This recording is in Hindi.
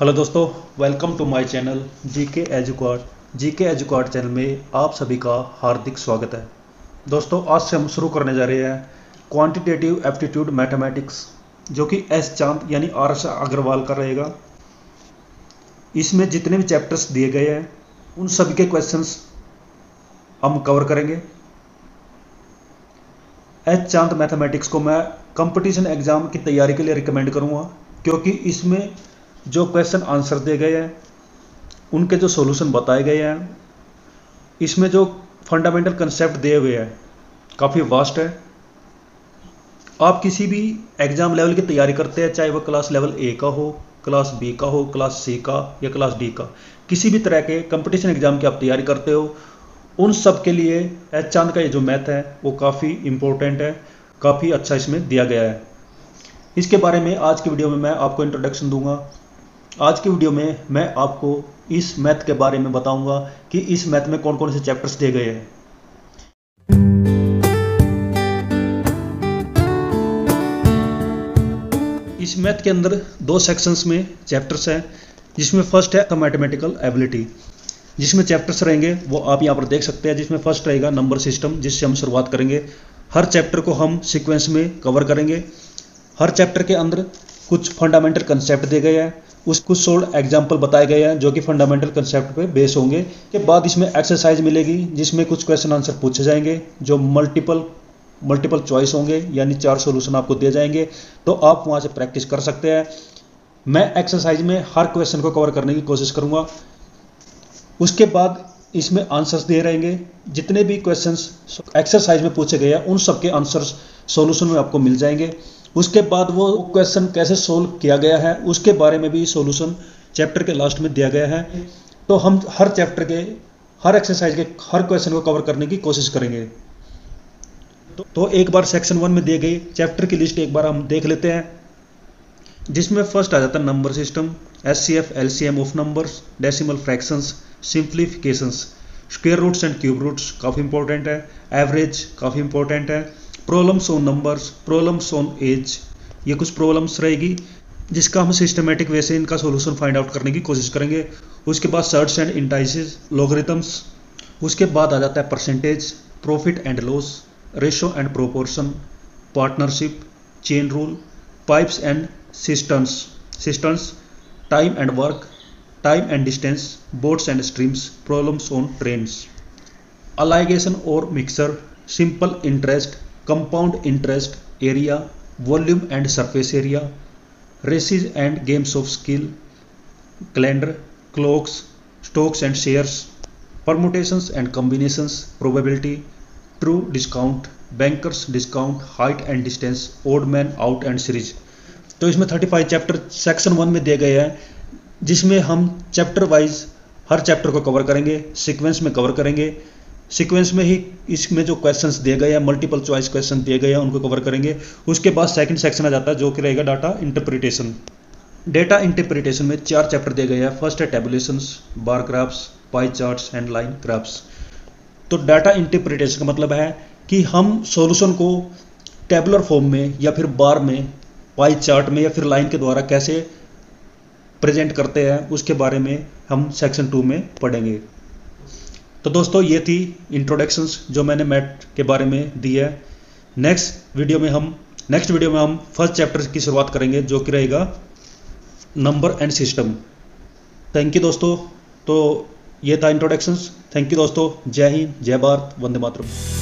हेलो दोस्तों welcome to my channel GK Educate GK Educate channel में आप सभी का हार्दिक स्वागत है। दोस्तों, आज से हम शुरू करने जा रहे हैं क्वांटिटेटिव एप्टीट्यूड मैथमेटिक्स जो कि एस चाँद यानी आर एस अग्रवाल का रहेगा। इसमें जितने भी चैप्टर्स दिए गए हैं, उन सभी के क्वेश्चंस हम कवर करेंगे। एच चाँद मैथमेटिक्स को मैं कंपटीशन एग्ज़ाम की तैयारी के लिए रिकमेंड करूँगा, क्योंकि इसमें जो क्वेश्चन आंसर दिए गए हैं, उनके जो सॉल्यूशन बताए गए हैं, इसमें जो फंडामेंटल कंसेप्ट दिए हुए हैं, काफ़ी वास्ट है। आप किसी भी एग्ज़ाम लेवल की तैयारी करते हैं, चाहे वह क्लास लेवल ए का हो क्लास बी का हो क्लास सी का या क्लास डी का, किसी भी तरह के कंपटीशन एग्ज़ाम की आप तैयारी करते हो, उन सब के लिए एच चाँद का ये जो मैथ है, वो काफ़ी इंपॉर्टेंट है, काफ़ी अच्छा इसमें दिया गया है। इसके बारे में आज की वीडियो में मैं आपको इंट्रोडक्शन दूँगा। आज की वीडियो में मैं आपको इस मैथ के बारे में बताऊँगा कि इस मैथ में कौन कौन से चैप्टर्स दिए गए हैं। इस मैथ के अंदर दो सेक्शंस में चैप्टर्स हैं, जिसमें फ़र्स्ट है मैथमेटिकल एबिलिटी जिसमें चैप्टर्स रहेंगे, वो आप यहाँ पर देख सकते हैं, जिसमें फ़र्स्ट रहेगा नंबर सिस्टम जिससे हम शुरुआत करेंगे। हर चैप्टर को हम सीक्वेंस में कवर करेंगे। हर चैप्टर के अंदर कुछ फंडामेंटल कंसेप्ट दिए गए हैं। उस कुछ सोल्ड एग्ज़ाम्पल बताए गए हैं, जो कि फंडामेंटल कंसेप्ट पे बेस होंगे के बाद इसमें एक्सरसाइज मिलेगी, जिसमें कुछ क्वेश्चन आंसर पूछे जाएँगे, जो मल्टीपल मल्टीपल चॉइस होंगे, यानी चार सोल्यूशन आपको दिए जाएँगे तो आप वहाँ से प्रैक्टिस कर सकते हैं। मैं एक्सरसाइज में हर क्वेश्चन को कवर करने की कोशिश करूँगा। उसके बाद इसमें आंसर्स दिए रहेंगे। जितने भी क्वेश्चंस एक्सरसाइज में पूछे गए हैं, उन सबके आंसर्स सॉल्यूशन में आपको मिल जाएँगे। उसके बाद वो क्वेश्चन कैसे सोल्व किया गया है उसके बारे में भी सोल्यूशन चैप्टर के लास्ट में दिया गया है। तो हम हर चैप्टर के हर एक्सरसाइज के हर क्वेश्चन को कवर करने की कोशिश करेंगे। तो, तो एक बार सेक्शन वन में दिए गए चैप्टर की लिस्ट एक बार हम देख लेते हैं जिसमें फ़र्स्ट आ जाता है number system S C F L C M of numbers decimal fractions simplifications square roots and cube roots काफ़ी इंपॉर्टेंट है एवरेज काफ़ी इंपॉर्टेंट है। Problems on numbers problems on age, ये कुछ प्रॉब्लम्स रहेगी, जिसका हम सिस्टमेटिक वे से इनका सॉल्यूशन फाइंड आउट करने की कोशिश करेंगे। उसके बाद सर्ट्स एंड इंटाइसिस लॉगरिथम्स उसके बाद आ जाता है percentage profit and loss ratio and proportion partnership chain rule pipes and cisterns cisterns time and work time and distance boats and streams problems on trains alligation और mixture simple interest compound interest area volume and surface area races and games of skill calendar clocks stocks and shares permutations and combinations, probability, true discount, bankers discount, height and distance, odd man out and series. तो इसमें 35 चैप्टर सेक्शन वन में दिए गए हैं, जिसमें हम चैप्टर वाइज हर चैप्टर को कवर करेंगे सीक्वेंस में कवर करेंगे सीक्वेंस में ही इसमें जो क्वेश्चंस दिए गए हैं मल्टीपल चॉइस क्वेश्चन दिए गए हैं, उनको कवर करेंगे। उसके बाद सेकंड सेक्शन आ जाता है, जो कि रहेगा डाटा इंटरप्रिटेशन डेटा इंटरप्रिटेशन में चार चैप्टर दिए गए हैं। फ़र्स्ट है tabulations bar graphs pie charts and line graphs तो डाटा इंटरप्रिटेशन का मतलब है कि हम सॉल्यूशन को टेबुलर फॉर्म में या फिर बार में पाई चार्ट में या फिर लाइन के द्वारा कैसे प्रेजेंट करते हैं, उसके बारे में हम सेक्शन टू में पढ़ेंगे। तो दोस्तों, ये थी इंट्रोडक्शंस जो मैंने मैट के बारे में दी है। नेक्स्ट वीडियो में हम नेक्स्ट वीडियो में हम फ़र्स्ट चैप्टर की शुरुआत करेंगे, जो कि रहेगा number and system thank you दोस्तों। तो ये था इंट्रोडक्शंस थैंक यू दोस्तों। जय हिंद। जय भारत। वंदे मातरम।